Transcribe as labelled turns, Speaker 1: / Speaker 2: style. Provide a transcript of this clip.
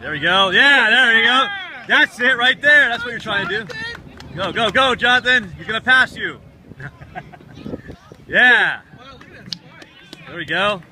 Speaker 1: There we go. Yeah, there you go. That's it right there. That's what you're trying to do. Go, go, go, Jonathan. He's going to pass you. yeah. There we go.